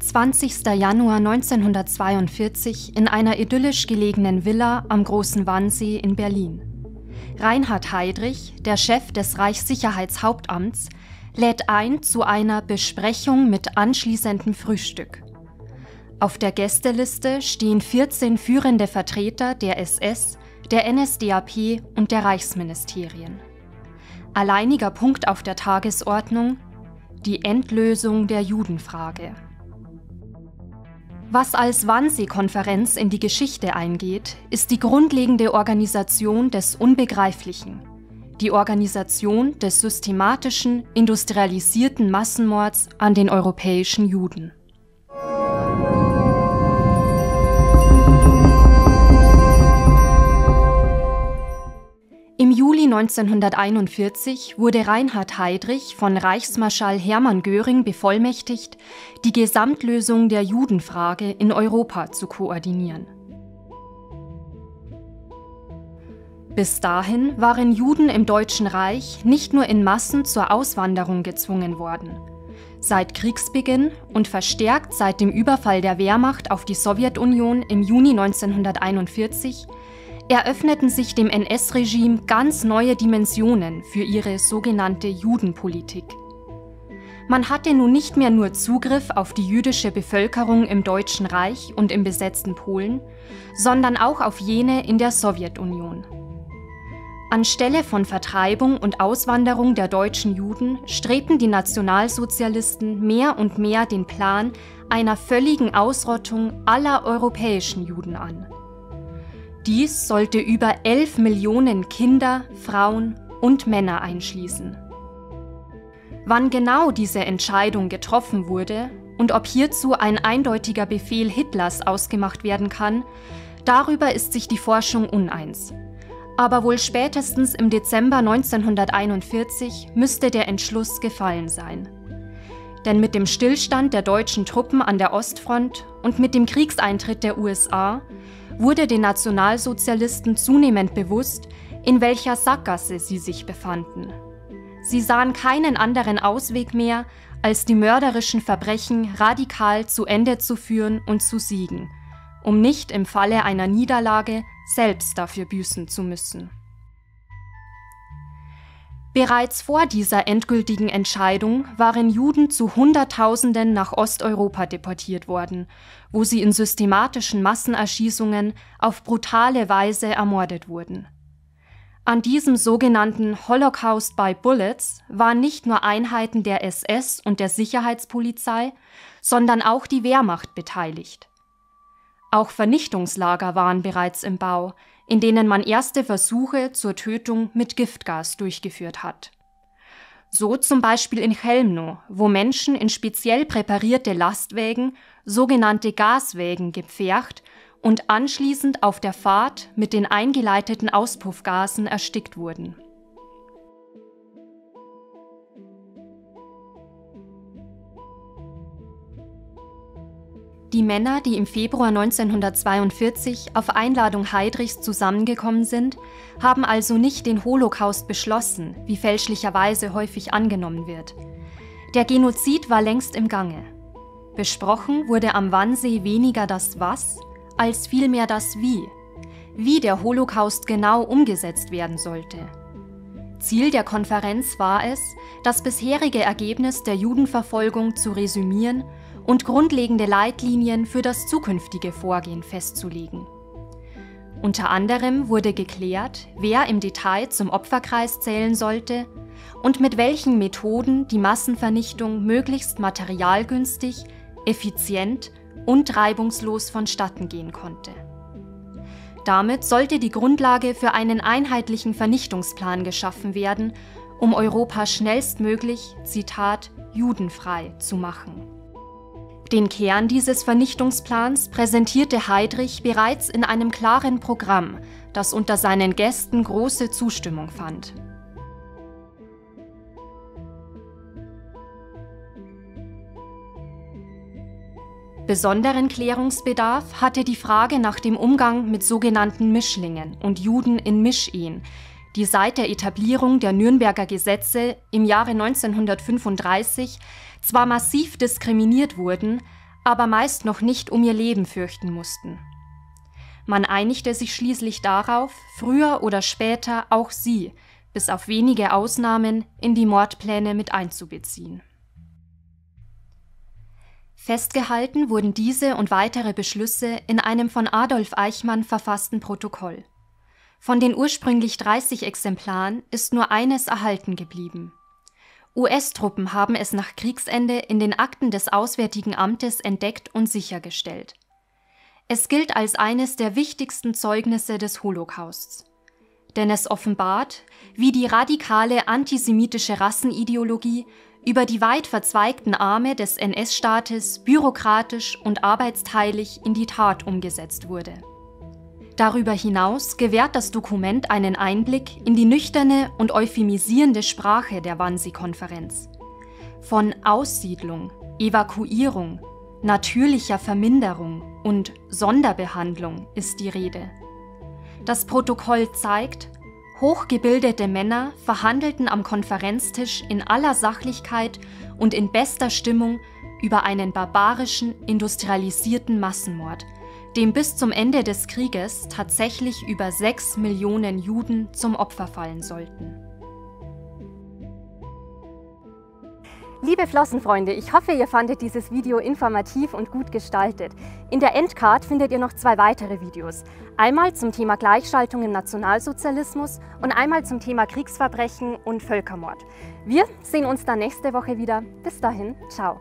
20. Januar 1942 in einer idyllisch gelegenen Villa am Großen Wannsee in Berlin. Reinhard Heydrich, der Chef des Reichssicherheitshauptamts, lädt ein zu einer Besprechung mit anschließendem Frühstück. Auf der Gästeliste stehen 14 führende Vertreter der SS, der NSDAP und der Reichsministerien. Alleiniger Punkt auf der Tagesordnung die Endlösung der Judenfrage. Was als Wannsee-Konferenz in die Geschichte eingeht, ist die grundlegende Organisation des Unbegreiflichen, die Organisation des systematischen, industrialisierten Massenmords an den europäischen Juden. Im Juli 1941 wurde Reinhard Heydrich von Reichsmarschall Hermann Göring bevollmächtigt, die Gesamtlösung der Judenfrage in Europa zu koordinieren. Bis dahin waren Juden im Deutschen Reich nicht nur in Massen zur Auswanderung gezwungen worden. Seit Kriegsbeginn und verstärkt seit dem Überfall der Wehrmacht auf die Sowjetunion im Juni 1941 eröffneten sich dem NS-Regime ganz neue Dimensionen für ihre sogenannte Judenpolitik. Man hatte nun nicht mehr nur Zugriff auf die jüdische Bevölkerung im Deutschen Reich und im besetzten Polen, sondern auch auf jene in der Sowjetunion. Anstelle von Vertreibung und Auswanderung der deutschen Juden strebten die Nationalsozialisten mehr und mehr den Plan einer völligen Ausrottung aller europäischen Juden an. Dies sollte über 11 Millionen Kinder, Frauen und Männer einschließen. Wann genau diese Entscheidung getroffen wurde und ob hierzu ein eindeutiger Befehl Hitlers ausgemacht werden kann, darüber ist sich die Forschung uneins. Aber wohl spätestens im Dezember 1941 müsste der Entschluss gefallen sein. Denn mit dem Stillstand der deutschen Truppen an der Ostfront und mit dem Kriegseintritt der USA wurde den Nationalsozialisten zunehmend bewusst, in welcher Sackgasse sie sich befanden. Sie sahen keinen anderen Ausweg mehr, als die mörderischen Verbrechen radikal zu Ende zu führen und zu siegen, um nicht im Falle einer Niederlage selbst dafür büßen zu müssen. Bereits vor dieser endgültigen Entscheidung waren Juden zu Hunderttausenden nach Osteuropa deportiert worden, wo sie in systematischen Massenerschießungen auf brutale Weise ermordet wurden. An diesem sogenannten Holocaust by Bullets waren nicht nur Einheiten der SS und der Sicherheitspolizei, sondern auch die Wehrmacht beteiligt. Auch Vernichtungslager waren bereits im Bau, in denen man erste Versuche zur Tötung mit Giftgas durchgeführt hat. So zum Beispiel in Chelmno, wo Menschen in speziell präparierte Lastwägen, sogenannte Gaswägen, gepfercht und anschließend auf der Fahrt mit den eingeleiteten Auspuffgasen erstickt wurden. Die Männer, die im Februar 1942 auf Einladung Heydrichs zusammengekommen sind, haben also nicht den Holocaust beschlossen, wie fälschlicherweise häufig angenommen wird. Der Genozid war längst im Gange. Besprochen wurde am Wannsee weniger das Was, als vielmehr das Wie, wie der Holocaust genau umgesetzt werden sollte. Ziel der Konferenz war es, das bisherige Ergebnis der Judenverfolgung zu resümieren und grundlegende Leitlinien für das zukünftige Vorgehen festzulegen. Unter anderem wurde geklärt, wer im Detail zum Opferkreis zählen sollte und mit welchen Methoden die Massenvernichtung möglichst materialgünstig, effizient und reibungslos vonstatten gehen konnte. Damit sollte die Grundlage für einen einheitlichen Vernichtungsplan geschaffen werden, um Europa schnellstmöglich, Zitat, judenfrei zu machen. Den Kern dieses Vernichtungsplans präsentierte Heydrich bereits in einem klaren Programm, das unter seinen Gästen große Zustimmung fand. Besonderen Klärungsbedarf hatte die Frage nach dem Umgang mit sogenannten Mischlingen und Juden in Mischehen, die seit der Etablierung der Nürnberger Gesetze im Jahre 1935 zwar massiv diskriminiert wurden, aber meist noch nicht um ihr Leben fürchten mussten. Man einigte sich schließlich darauf, früher oder später auch sie, bis auf wenige Ausnahmen, in die Mordpläne mit einzubeziehen. Festgehalten wurden diese und weitere Beschlüsse in einem von Adolf Eichmann verfassten Protokoll. Von den ursprünglich 30 Exemplaren ist nur eines erhalten geblieben. US-Truppen haben es nach Kriegsende in den Akten des Auswärtigen Amtes entdeckt und sichergestellt. Es gilt als eines der wichtigsten Zeugnisse des Holocausts. Denn es offenbart, wie die radikale antisemitische Rassenideologie über die weit verzweigten Arme des NS-Staates bürokratisch und arbeitsteilig in die Tat umgesetzt wurde. Darüber hinaus gewährt das Dokument einen Einblick in die nüchterne und euphemisierende Sprache der Wannsee-Konferenz. Von Aussiedlung, Evakuierung, natürlicher Verminderung und Sonderbehandlung ist die Rede. Das Protokoll zeigt, Hochgebildete Männer verhandelten am Konferenztisch in aller Sachlichkeit und in bester Stimmung über einen barbarischen, industrialisierten Massenmord, dem bis zum Ende des Krieges tatsächlich über sechs Millionen Juden zum Opfer fallen sollten. Liebe Flossenfreunde, ich hoffe, ihr fandet dieses Video informativ und gut gestaltet. In der Endcard findet ihr noch zwei weitere Videos. Einmal zum Thema Gleichschaltung im Nationalsozialismus und einmal zum Thema Kriegsverbrechen und Völkermord. Wir sehen uns dann nächste Woche wieder. Bis dahin, ciao.